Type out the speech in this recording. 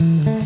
Bye.